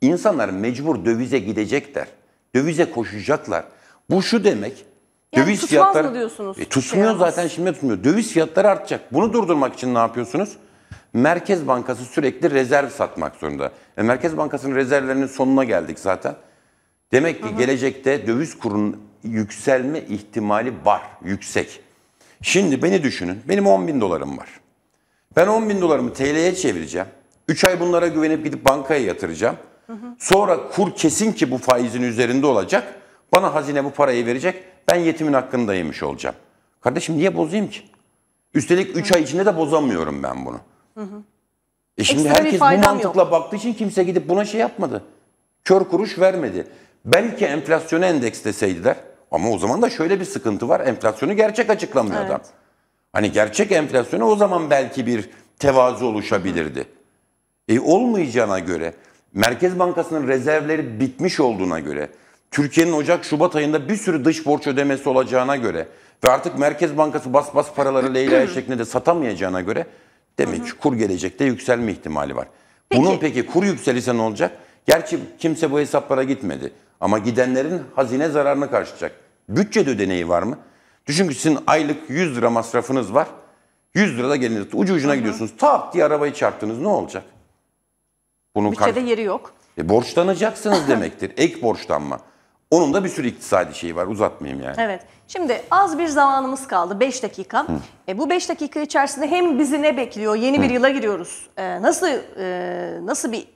İnsanlar mecbur dövize gidecekler. Dövize koşacaklar. Bu şu demek. Yani döviz fiyatları mı diyorsunuz? E, tutmuyor Şey zaten şimdi tutmuyor. Döviz fiyatları artacak. Bunu durdurmak için ne yapıyorsunuz? Merkez Bankası sürekli rezerv satmak zorunda. E, Merkez Bankası'nın rezervlerinin sonuna geldik zaten. Demek ki gelecekte döviz kurunun yükselme ihtimali var, yüksek. Şimdi beni düşünün, benim 10 bin dolarım var. Ben 10 bin dolarımı TL'ye çevireceğim. 3 ay bunlara güvenip gidip bankaya yatıracağım. Sonra kur kesin ki bu faizin üzerinde olacak. Bana hazine bu parayı verecek. Ben yetimin hakkını da yemiş olacağım. Kardeşim niye bozayım ki? Üstelik 3 ay içinde de bozamıyorum ben bunu. E şimdi Ekstra herkes bu mantıkla baktığı için kimse gidip buna şey yapmadı. Kör kuruş vermedi. Belki enflasyonu endeksleseydiler ama o zaman da şöyle bir sıkıntı var. Enflasyonu gerçek açıklamıyor adam. Hani gerçek enflasyonu o zaman belki bir tevazu oluşabilirdi. E olmayacağına göre, Merkez Bankası'nın rezervleri bitmiş olduğuna göre, Türkiye'nin Ocak-Şubat ayında bir sürü dış borç ödemesi olacağına göre ve artık Merkez Bankası bas bas paraları Leyla şeklinde de satamayacağına göre demek ki kur gelecekte yükselme ihtimali var. Bunun peki kur yükselirse ne olacak? Gerçi kimse bu hesaplara gitmedi ama gidenlerin hazine zararını karşılayacak. Bütçede ödeneği var mı? Düşün ki sizin aylık 100 lira masrafınız var. 100 lirada geliniz. Ucu ucuna gidiyorsunuz. Tak diye arabayı çarptınız. Ne olacak? Bunun Bütçede yeri yok. e, borçlanacaksınız demektir. Ek borçlanma. Onun da bir sürü iktisadi şeyi var uzatmayayım yani. Evet. Şimdi az bir zamanımız kaldı. 5 dakika. E, bu 5 dakika içerisinde hem bizi ne bekliyor? Yeni bir yıla giriyoruz. E, nasıl e, nasıl bir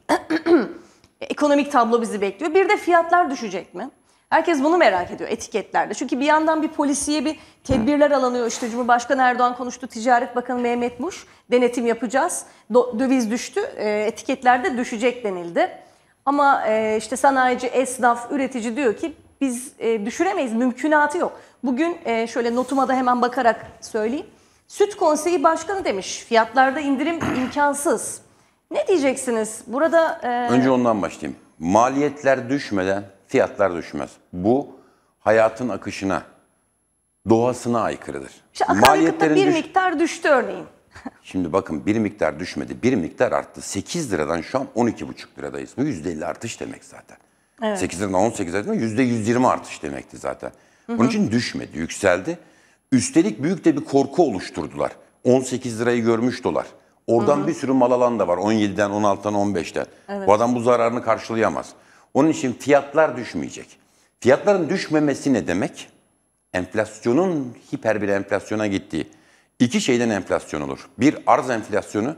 ekonomik tablo bizi bekliyor? Bir de fiyatlar düşecek mi? Herkes bunu merak ediyor etiketlerde. Çünkü bir yandan bir polisiye bir tedbirler alınıyor. İşte Cumhurbaşkanı Erdoğan konuştu. Ticaret Bakanı Mehmet Muş denetim yapacağız. Do- döviz düştü. E, etiketlerde düşecek denildi. Ama e, işte sanayici, esnaf, üretici diyor ki biz e, düşüremeyiz. Mümkünatı yok. Bugün e, şöyle notuma da hemen bakarak söyleyeyim. Süt Konseyi Başkanı demiş fiyatlarda indirim imkansız. Ne diyeceksiniz? Burada e, Önce ondan başlayayım. Maliyetler düşmeden fiyatlar düşmez. Bu hayatın akışına, doğasına aykırıdır. işte akaryakıtta Maliyetlerin bir düş- miktar düştü örneğin. Şimdi bakın bir miktar düşmedi. Bir miktar arttı. 8 liradan şu an 12,5 liradayız. Bu %50 artış demek zaten. 8 liradan 18 liradan %120 artış demekti zaten. Bunun için düşmedi, yükseldi. Üstelik büyük de bir korku oluşturdular. 18 lirayı görmüş dolar. Oradan bir sürü mal alan da var. 17'den, 16'dan, 15'ten. Bu adam bu zararını karşılayamaz. Onun için fiyatlar düşmeyecek. Fiyatların düşmemesi ne demek? enflasyonun hiper bir enflasyona gittiği. iki şeyden enflasyon olur. Bir arz enflasyonu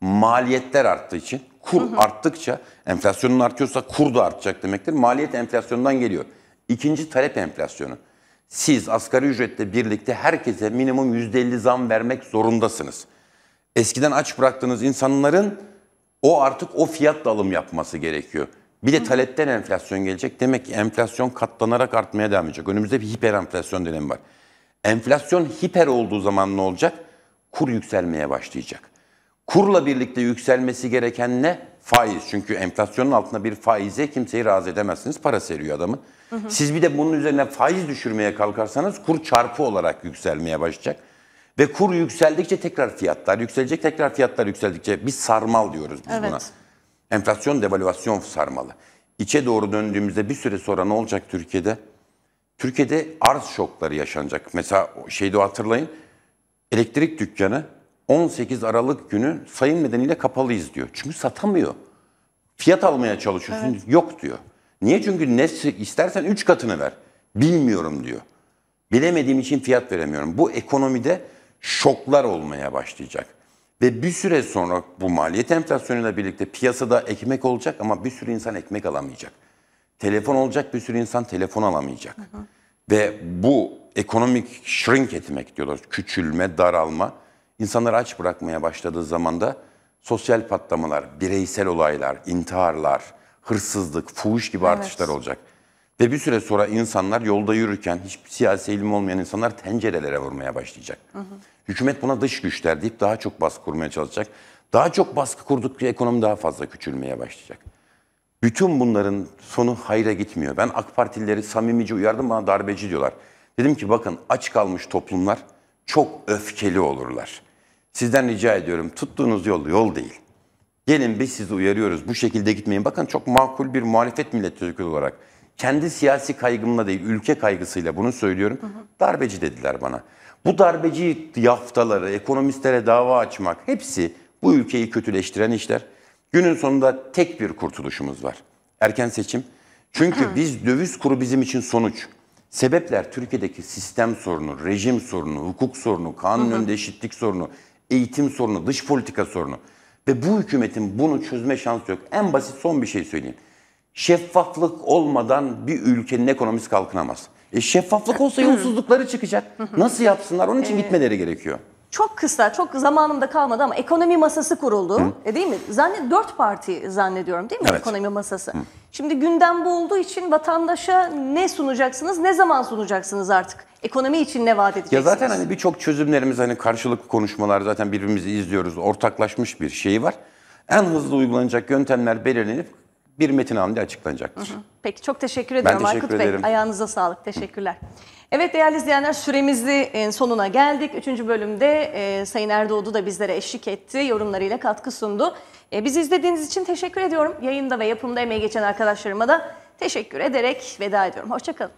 maliyetler arttığı için kur arttıkça enflasyonun artıyorsa kur da artacak demektir. Maliyet enflasyondan geliyor. İkinci talep enflasyonu. Siz asgari ücretle birlikte herkese minimum %50 zam vermek zorundasınız. Eskiden aç bıraktığınız insanların o artık o fiyatla alım yapması gerekiyor. Bir de talepten enflasyon gelecek. Demek ki enflasyon katlanarak artmaya devam edecek. Önümüzde bir hiper enflasyon dönemi var. Enflasyon hiper olduğu zaman ne olacak? Kur yükselmeye başlayacak. Kurla birlikte yükselmesi gereken ne? Faiz. Çünkü enflasyonun altında bir faize kimseyi razı edemezsiniz. Para seriyor adamın. Siz bir de bunun üzerine faiz düşürmeye kalkarsanız kur çarpı olarak yükselmeye başlayacak. Ve kur yükseldikçe tekrar fiyatlar yükselecek, tekrar fiyatlar yükseldikçe bir sarmal diyoruz biz Evet. buna. Enflasyon devalüasyon sarmalı. İçe doğru döndüğümüzde bir süre sonra ne olacak Türkiye'de? Türkiye'de arz şokları yaşanacak. Mesela şeyde hatırlayın. Elektrik dükkanı 18 Aralık günü sayım nedeniyle kapalıyız diyor. Çünkü satamıyor. Fiyat almaya çalışıyorsun. Yok diyor. Niye? Çünkü ne istersen 3 katını ver. Bilmiyorum diyor. Bilemediğim için fiyat veremiyorum. Bu ekonomide şoklar olmaya başlayacak. Ve bir süre sonra bu maliyet enflasyonuyla birlikte piyasada ekmek olacak ama bir sürü insan ekmek alamayacak. Telefon olacak bir sürü insan telefon alamayacak. Ve bu ekonomik shrink etmek diyorlar. Küçülme, daralma. insanları aç bırakmaya başladığı zaman da sosyal patlamalar, bireysel olaylar, intiharlar, hırsızlık, fuhuş gibi artışlar olacak. Ve bir süre sonra insanlar yolda yürürken hiçbir siyasi eğilim olmayan insanlar tencerelere vurmaya başlayacak. Hükümet buna dış güçler deyip daha çok baskı kurmaya çalışacak. Daha çok baskı kurdukça ekonomi daha fazla küçülmeye başlayacak. Bütün bunların sonu hayra gitmiyor. Ben AK Partilileri samimice uyardım bana darbeci diyorlar. Dedim ki bakın aç kalmış toplumlar çok öfkeli olurlar. Sizden rica ediyorum tuttuğunuz yol yol değil. Gelin biz sizi uyarıyoruz bu şekilde gitmeyin. Bakın çok makul bir muhalefet milletvekili olarak kendi siyasi kaygımla değil ülke kaygısıyla bunu söylüyorum. Darbeci dediler bana. Bu darbeci yaftaları, ekonomistlere dava açmak hepsi bu ülkeyi kötüleştiren işler. Günün sonunda tek bir kurtuluşumuz var. Erken seçim. Çünkü biz döviz kuru bizim için sonuç. Sebepler Türkiye'deki sistem sorunu, rejim sorunu, hukuk sorunu, kanun önünde eşitlik sorunu, eğitim sorunu, dış politika sorunu. Ve bu hükümetin bunu çözme şansı yok. En basit son bir şey söyleyeyim. Şeffaflık olmadan bir ülkenin ekonomisi kalkınamaz. E şeffaflık olsa yolsuzlukları çıkacak. Nasıl yapsınlar? Onun için gitmeleri gerekiyor. Çok kısa, çok zamanımda kalmadı ama ekonomi masası kuruldu. E değil mi? Zannet dört parti zannediyorum değil mi Evet. ekonomi masası? Şimdi gündem bu olduğu için vatandaşa ne sunacaksınız, ne zaman sunacaksınız artık? Ekonomi için ne vaat Ya edeceksiniz? zaten hani birçok çözümlerimiz hani karşılıklı konuşmalar zaten birbirimizi izliyoruz. Ortaklaşmış bir şey var. En hızlı uygulanacak yöntemler belirlenip bir metin halinde açıklanacaktır. Peki çok teşekkür ediyorum teşekkür Aykut Bey. ederim. Ayağınıza sağlık. Teşekkürler. Evet değerli izleyenler süremizin sonuna geldik. Üçüncü bölümde e, Sayın Erdoğdu da bizlere eşlik etti. Yorumlarıyla katkı sundu. E, bizi izlediğiniz için teşekkür ediyorum. Yayında ve yapımda emeği geçen arkadaşlarıma da teşekkür ederek veda ediyorum. Hoşçakalın.